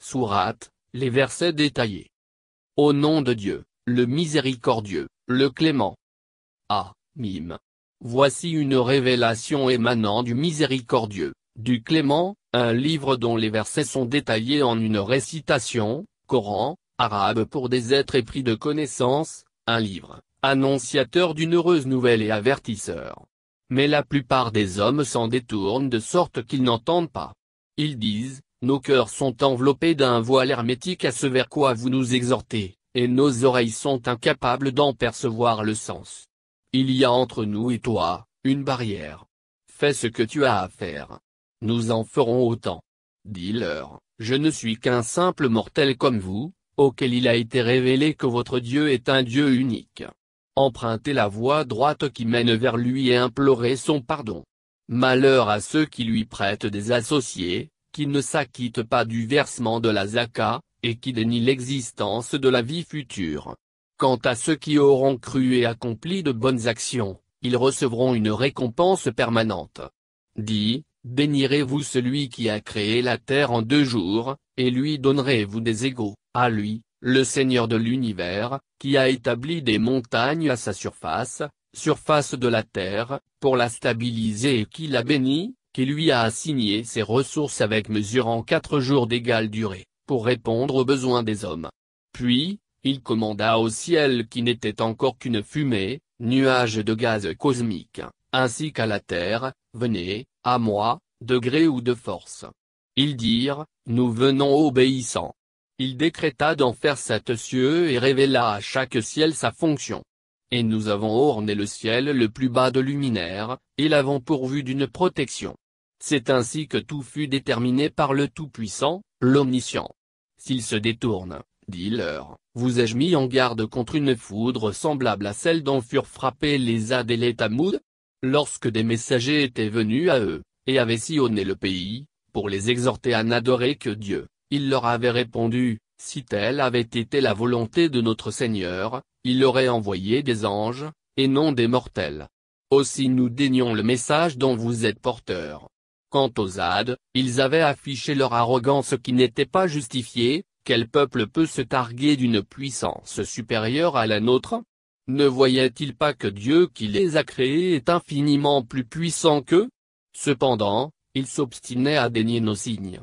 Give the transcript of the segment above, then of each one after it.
Sourate, les versets détaillés. Au nom de Dieu, le miséricordieux, le clément. Ah, mime. Voici une révélation émanant du miséricordieux, du clément, un livre dont les versets sont détaillés en une récitation, Coran, arabe pour des êtres épris de connaissance, un livre, annonciateur d'une heureuse nouvelle et avertisseur. Mais la plupart des hommes s'en détournent de sorte qu'ils n'entendent pas. Ils disent, nos cœurs sont enveloppés d'un voile hermétique à ce vers quoi vous nous exhortez, et nos oreilles sont incapables d'en percevoir le sens. Il y a entre nous et toi, une barrière. Fais ce que tu as à faire. Nous en ferons autant. Dis-leur, je ne suis qu'un simple mortel comme vous, auquel il a été révélé que votre Dieu est un Dieu unique. Empruntez la voie droite qui mène vers lui et implorez son pardon. Malheur à ceux qui lui prêtent des associés, qui ne s'acquittent pas du versement de la zaka, et qui dénient l'existence de la vie future. Quant à ceux qui auront cru et accompli de bonnes actions, ils recevront une récompense permanente. Dis, bénirez-vous celui qui a créé la terre en deux jours, et lui donnerez-vous des égaux, à lui, le Seigneur de l'univers, qui a établi des montagnes à sa surface, surface de la terre, pour la stabiliser et qui l'a béni, qui lui a assigné ses ressources avec mesure en quatre jours d'égale durée, pour répondre aux besoins des hommes. Puis, il commanda au ciel qui n'était encore qu'une fumée, nuage de gaz cosmique, ainsi qu'à la terre, venez, à moi, de gré ou de force. Ils dirent, nous venons obéissants. Il décréta d'en faire sept cieux et révéla à chaque ciel sa fonction. Et nous avons orné le ciel le plus bas de luminaire, et l'avons pourvu d'une protection. C'est ainsi que tout fut déterminé par le Tout-Puissant, l'Omniscient. S'ils se détournent, dis-leur, vous ai-je mis en garde contre une foudre semblable à celle dont furent frappés les Ad et Lorsque des messagers étaient venus à eux, et avaient sillonné le pays, pour les exhorter à n'adorer que Dieu, ils leur avaient répondu, si telle avait été la volonté de notre Seigneur, il aurait envoyé des anges, et non des mortels. Aussi nous dénions le message dont vous êtes porteurs. Quant aux Ad, ils avaient affiché leur arrogance qui n'était pas justifiée, quel peuple peut se targuer d'une puissance supérieure à la nôtre? Ne voyait-il pas que Dieu qui les a créés est infiniment plus puissant qu'eux? Cependant, ils s'obstinaient à dénier nos signes.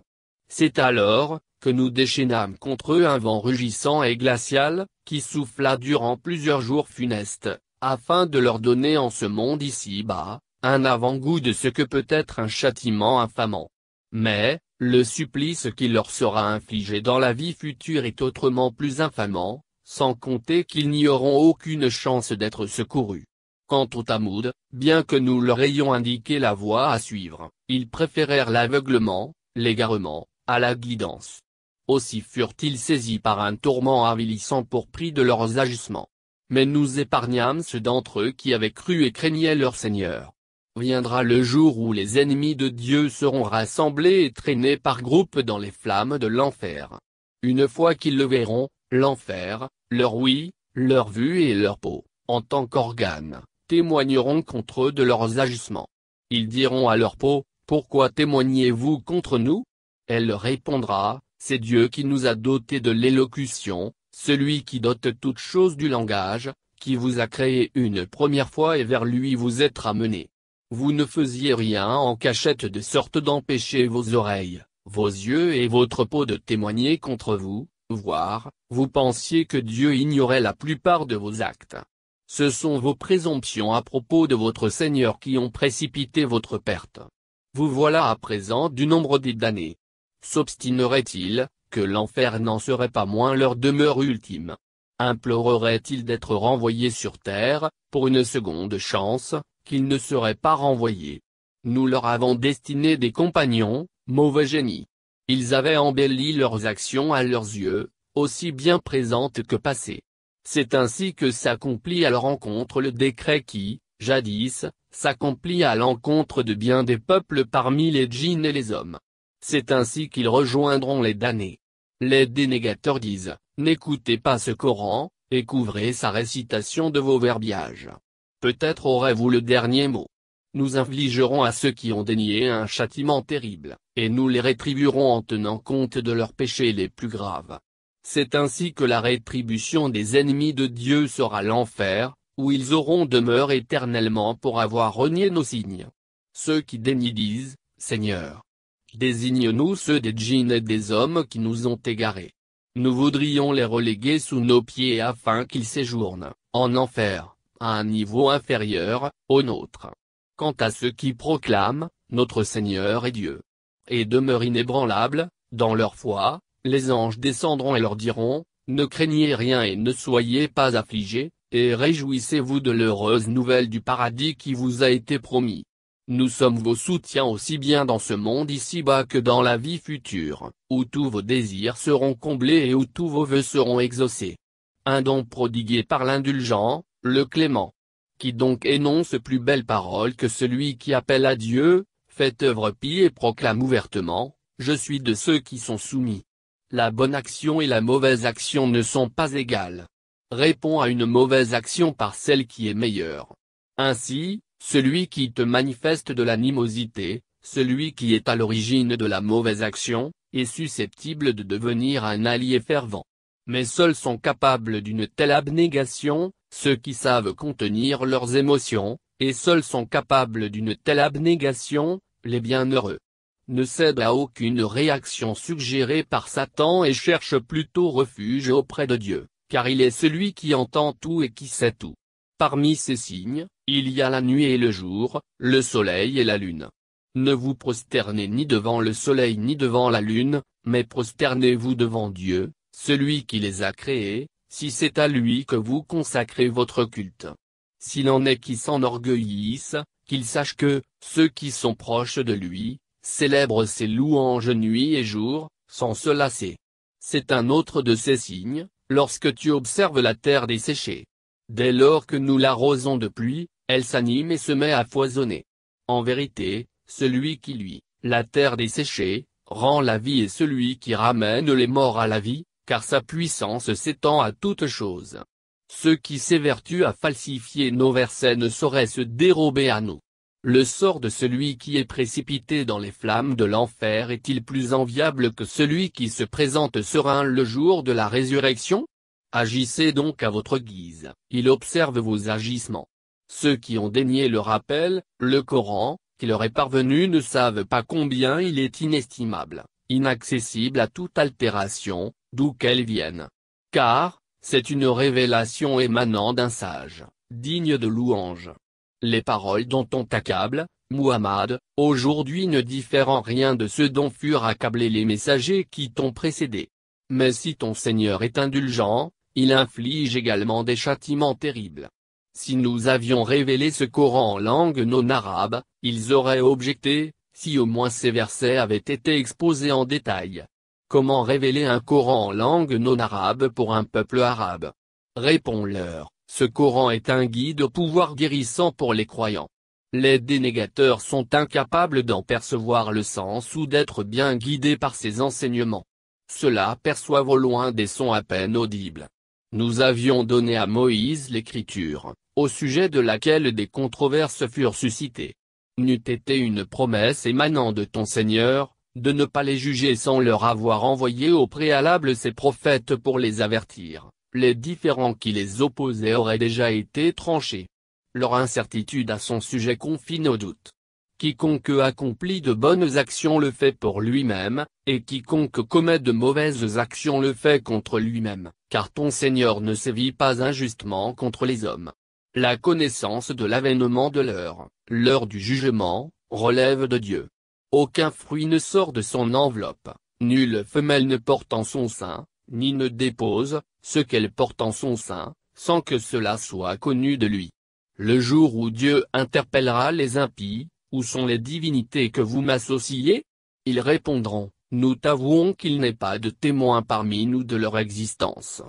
C'est alors, que nous déchaînâmes contre eux un vent rugissant et glacial, qui souffla durant plusieurs jours funestes, afin de leur donner en ce monde ici-bas, un avant-goût de ce que peut être un châtiment infamant. Mais, le supplice qui leur sera infligé dans la vie future est autrement plus infamant, sans compter qu'ils n'y auront aucune chance d'être secourus. Quant aux Tamoud, bien que nous leur ayons indiqué la voie à suivre, ils préférèrent l'aveuglement, l'égarement, à la guidance. Aussi furent-ils saisis par un tourment avilissant pour prix de leurs agissements. Mais nous épargnâmes ceux d'entre eux qui avaient cru et craignaient leur Seigneur. Viendra le jour où les ennemis de Dieu seront rassemblés et traînés par groupes dans les flammes de l'enfer. Une fois qu'ils le verront, l'enfer, leur oui, leur vue et leur peau, en tant qu'organes, témoigneront contre eux de leurs agissements. Ils diront à leur peau, Pourquoi témoignez-vous contre nous? Elle répondra, C'est Dieu qui nous a dotés de l'élocution, celui qui dote toutes choses du langage, qui vous a créé une première fois et vers lui vous êtes ramenés. Vous ne faisiez rien en cachette de sorte d'empêcher vos oreilles, vos yeux et votre peau de témoigner contre vous, voire, vous pensiez que Dieu ignorait la plupart de vos actes. Ce sont vos présomptions à propos de votre Seigneur qui ont précipité votre perte. Vous voilà à présent du nombre des damnés. S'obstinerait-il, que l'enfer n'en serait pas moins leur demeure ultime? Implorerait-il d'être renvoyés sur terre, pour une seconde chance, qu'ils ne seraient pas renvoyés. Nous leur avons destiné des compagnons, mauvais génies. Ils avaient embelli leurs actions à leurs yeux, aussi bien présentes que passées. C'est ainsi que s'accomplit à leur encontre le décret qui, jadis, s'accomplit à l'encontre de bien des peuples parmi les djinns et les hommes. C'est ainsi qu'ils rejoindront les damnés. Les dénégateurs disent, n'écoutez pas ce Coran, et couvrez sa récitation de vos verbiages. Peut-être aurez-vous le dernier mot. nous infligerons à ceux qui ont dénié un châtiment terrible, et nous les rétribuerons en tenant compte de leurs péchés les plus graves. C'est ainsi que la rétribution des ennemis de Dieu sera l'enfer, où ils auront demeure éternellement pour avoir renié nos signes. Ceux qui dénient disent, Seigneur, désigne-nous ceux des djinns et des hommes qui nous ont égarés. Nous voudrions les reléguer sous nos pieds afin qu'ils séjournent, en enfer, à un niveau inférieur, au nôtre. Quant à ceux qui proclament, Notre Seigneur est Dieu, et demeurent inébranlables, dans leur foi, les anges descendront et leur diront, Ne craignez rien et ne soyez pas affligés, et réjouissez-vous de l'heureuse nouvelle du paradis qui vous a été promis. Nous sommes vos soutiens aussi bien dans ce monde ici-bas que dans la vie future, où tous vos désirs seront comblés et où tous vos vœux seront exaucés. Un don prodigué par l'indulgent, le clément. Qui donc énonce plus belle parole que celui qui appelle à Dieu, fait œuvre pie et proclame ouvertement, Je suis de ceux qui sont soumis. La bonne action et la mauvaise action ne sont pas égales répond à une mauvaise action par celle qui est meilleure. Ainsi, celui qui te manifeste de l'animosité, celui qui est à l'origine de la mauvaise action, est susceptible de devenir un allié fervent. Mais seuls sont capables d'une telle abnégation, ceux qui savent contenir leurs émotions, et seuls sont capables d'une telle abnégation, les bienheureux. Ne cèdent à aucune réaction suggérée par Satan et cherchent plutôt refuge auprès de Dieu car il est celui qui entend tout et qui sait tout. Parmi ces signes, il y a la nuit et le jour, le soleil et la lune. Ne vous prosternez ni devant le soleil ni devant la lune, mais prosternez-vous devant Dieu, celui qui les a créés, si c'est à lui que vous consacrez votre culte. S'il en est qui s'enorgueillissent, qu'il sache que, ceux qui sont proches de lui, célèbrent ses louanges nuit et jour, sans se lasser. C'est un autre de ces signes, Lorsque tu observes la terre desséchée. Dès lors que nous l'arrosons de pluie, elle s'anime et se met à foisonner. En vérité, celui qui lui, la terre desséchée, rend la vie et celui qui ramène les morts à la vie, car sa puissance s'étend à toutes choses. Ceux qui s'évertuent à falsifier nos versets ne sauraient se dérober à nous. Le sort de celui qui est précipité dans les flammes de l'enfer est-il plus enviable que celui qui se présente serein le jour de la résurrection? Agissez donc à votre guise, il observe vos agissements. Ceux qui ont dénié le rappel, le Coran, qui leur est parvenu ne savent pas combien il est inestimable, inaccessible à toute altération, d'où qu'elle vienne. Car, c'est une révélation émanant d'un sage, digne de louange. Les paroles dont on t'accable, Muhammad, aujourd'hui ne diffèrent en rien de ceux dont furent accablés les messagers qui t'ont précédé. Mais si ton Seigneur est indulgent, il inflige également des châtiments terribles. Si nous avions révélé ce Coran en langue non arabe, ils auraient objecté, si au moins ces versets avaient été exposés en détail. Comment révéler un Coran en langue non arabe pour un peuple arabe? Réponds-leur. Ce Coran est un guide au pouvoir guérissant pour les croyants. Les dénégateurs sont incapables d'en percevoir le sens ou d'être bien guidés par ses enseignements. Ceux-là perçoivent au loin des sons à peine audibles. Nous avions donné à Moïse l'écriture, au sujet de laquelle des controverses furent suscitées. N'eût été une promesse émanant de ton Seigneur, de ne pas les juger sans leur avoir envoyé au préalable ses prophètes pour les avertir les différends qui les opposaient auraient déjà été tranchés. Leur incertitude à son sujet confine au doute. Quiconque accomplit de bonnes actions le fait pour lui-même, et quiconque commet de mauvaises actions le fait contre lui-même, car ton Seigneur ne sévit pas injustement contre les hommes. La connaissance de l'avènement de l'heure, l'heure du jugement, relève de Dieu. Aucun fruit ne sort de son enveloppe, nulle femelle ne porte en son sein, ni ne dépose, ce qu'elle porte en son sein, sans que cela soit connu de lui. Le jour où Dieu interpellera les impies, où sont les divinités que vous m'associez? Ils répondront, nous t'avouons qu'il n'est pas de témoin parmi nous de leur existence.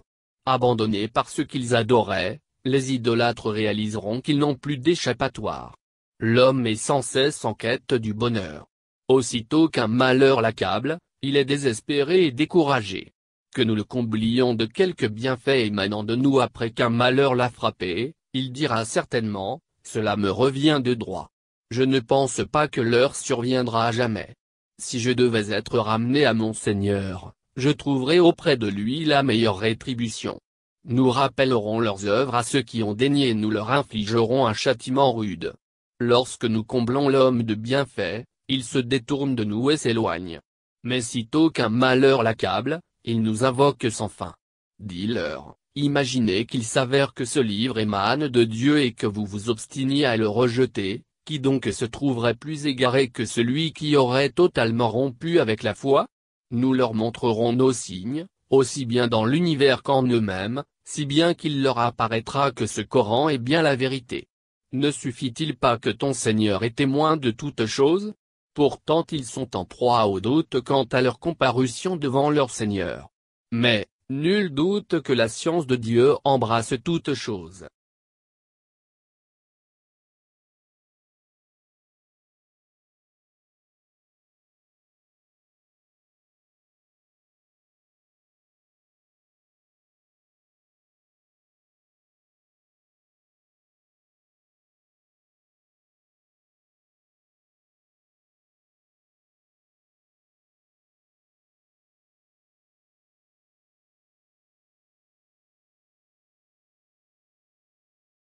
Abandonnés par ce qu'ils adoraient, les idolâtres réaliseront qu'ils n'ont plus d'échappatoire. L'homme est sans cesse en quête du bonheur. Aussitôt qu'un malheur l'accable, il est désespéré et découragé que nous le comblions de quelques bienfaits émanant de nous après qu'un malheur l'a frappé, il dira certainement, cela me revient de droit. Je ne pense pas que l'heure surviendra à jamais. Si je devais être ramené à mon Seigneur, je trouverai auprès de lui la meilleure rétribution. Nous rappellerons leurs œuvres à ceux qui ont daigné et nous leur infligerons un châtiment rude. Lorsque nous comblons l'homme de bienfaits, il se détourne de nous et s'éloigne. Mais sitôt qu'un malheur l'accable, il nous invoque sans fin. Dis-leur, imaginez qu'il s'avère que ce livre émane de Dieu et que vous vous obstiniez à le rejeter, qui donc se trouverait plus égaré que celui qui aurait totalement rompu avec la foi? Nous leur montrerons nos signes, aussi bien dans l'univers qu'en eux-mêmes, si bien qu'il leur apparaîtra que ce Coran est bien la vérité. Ne suffit-il pas que ton Seigneur est témoin de toutes choses? Pourtant ils sont en proie au doute quant à leur comparution devant leur Seigneur. Mais, nul doute que la science de Dieu embrasse toutes choses.